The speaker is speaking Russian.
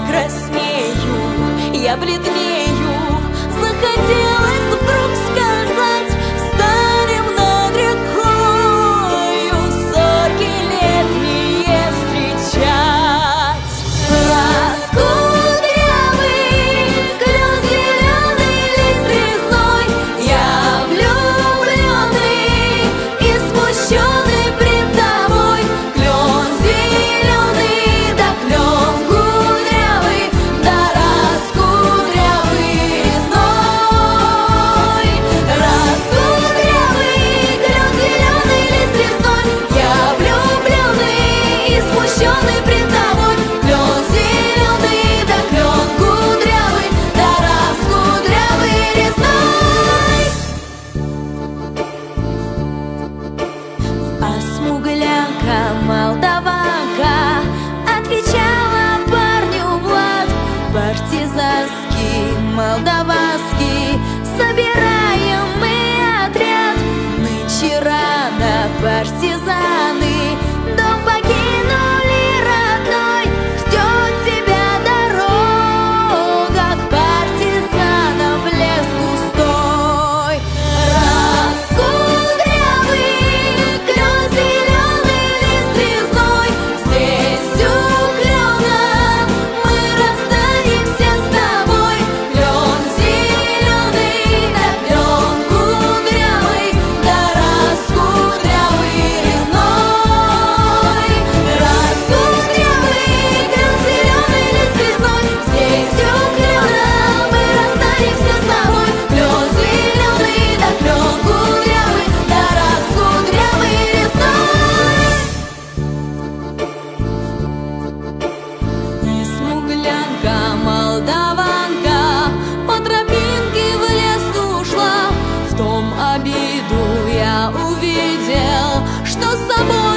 краснею, я бледнею. А смуглянка молдаванка amor.